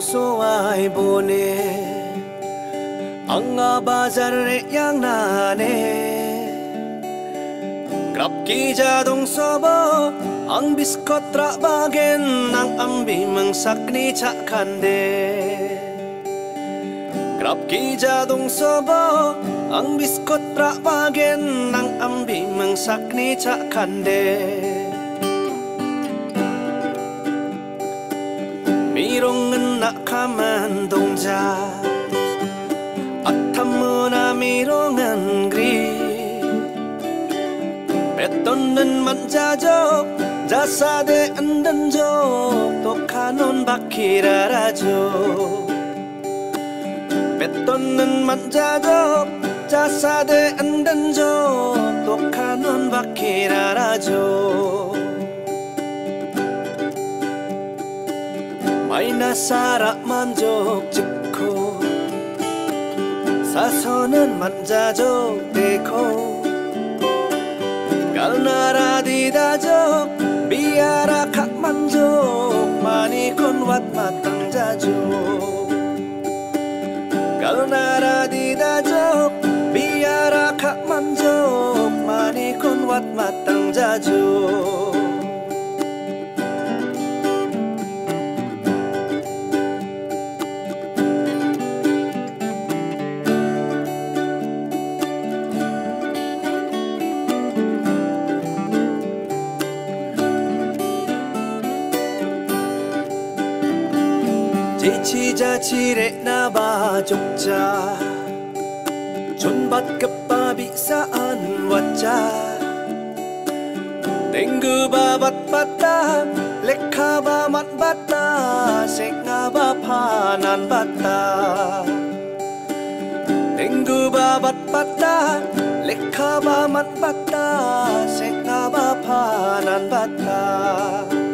soai bone Anga bazar yang nane Grab ki jadong sobo Ang biskot ra bagen Nang ambi mangsak ni cakande Grab ki jadong sobo Ang biskot ra bagen Nang ambi mangsak ni cakande 미롱은 낙하만 동자 아탐무나 미롱은 그리 뱉돈는 만자족 자사대 안던족 독하논 바퀴라라죠 뱉돈는 만자족 자사대 안던족 독하논 바퀴라라죠 사라 만족 짓고 사선은 만자족 되고 갈나라 디다족 비아라 각만족 지치자 지레 나바 족자 존밭 끝밥이 쌓은 왔자 땡그바 밭바다 레카바 맛바다 생가바 파난 바다 땡그바 밭바다 레카바 맛바다 생가바 파난 바다